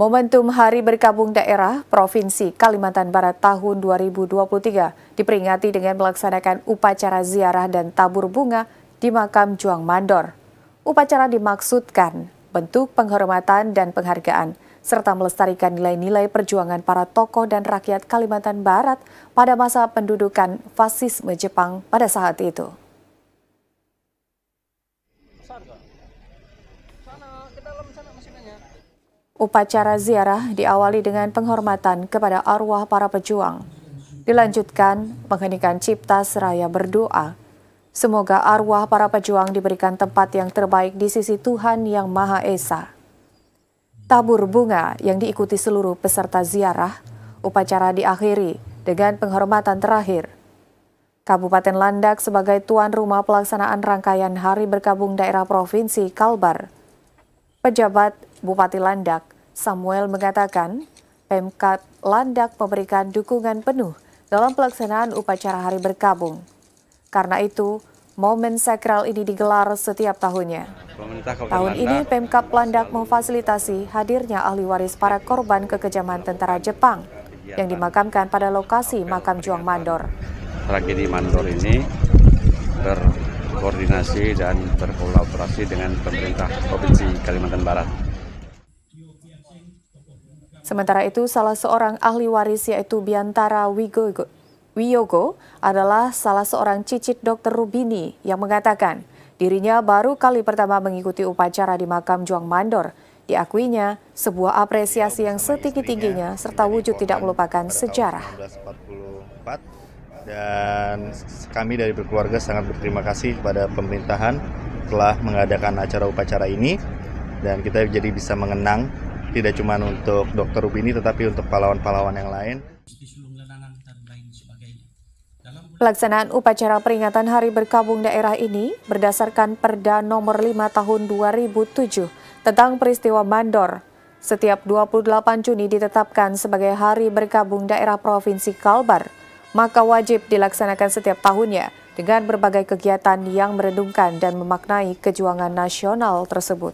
Momentum Hari Berkabung Daerah Provinsi Kalimantan Barat tahun 2023 diperingati dengan melaksanakan upacara ziarah dan tabur bunga di makam Juang Mandor. Upacara dimaksudkan bentuk penghormatan dan penghargaan serta melestarikan nilai-nilai perjuangan para tokoh dan rakyat Kalimantan Barat pada masa pendudukan fasisme Jepang pada saat itu. Upacara ziarah diawali dengan penghormatan kepada arwah para pejuang. Dilanjutkan mengheningkan cipta seraya berdoa. Semoga arwah para pejuang diberikan tempat yang terbaik di sisi Tuhan Yang Maha Esa. Tabur bunga yang diikuti seluruh peserta ziarah, upacara diakhiri dengan penghormatan terakhir. Kabupaten Landak sebagai tuan rumah pelaksanaan rangkaian Hari Berkabung Daerah Provinsi Kalbar. Pejabat Bupati Landak Samuel mengatakan Pemkat Landak memberikan dukungan penuh dalam pelaksanaan upacara Hari Berkabung. Karena itu, momen sakral ini digelar setiap tahunnya. Tahun ini Pemkap Landak memfasilitasi hadirnya ahli waris para korban kekejaman tentara Jepang yang dimakamkan pada lokasi makam Juang Mandor. Tragedi Mandor ini berkoordinasi dan berkolaborasi dengan pemerintah Provinsi Kalimantan Barat. Sementara itu, salah seorang ahli waris yaitu Biantara Wigogo, Wiyogo adalah salah seorang cicit Dr. Rubini yang mengatakan dirinya baru kali pertama mengikuti upacara di makam Juang Mandor. Diakuinya sebuah apresiasi yang setinggi-tingginya serta wujud tidak melupakan sejarah. Dan kami dari berkeluarga sangat berterima kasih kepada pemerintahan telah mengadakan acara upacara ini dan kita jadi bisa mengenang tidak cuma untuk Dokter Rubini tetapi untuk pahlawan-pahlawan yang lain. Pelaksanaan upacara peringatan Hari Berkabung Daerah ini berdasarkan Perda nomor 5 tahun 2007 tentang peristiwa Mandor. Setiap 28 Juni ditetapkan sebagai Hari Berkabung Daerah Provinsi Kalbar, maka wajib dilaksanakan setiap tahunnya dengan berbagai kegiatan yang merenungkan dan memaknai kejuangan nasional tersebut.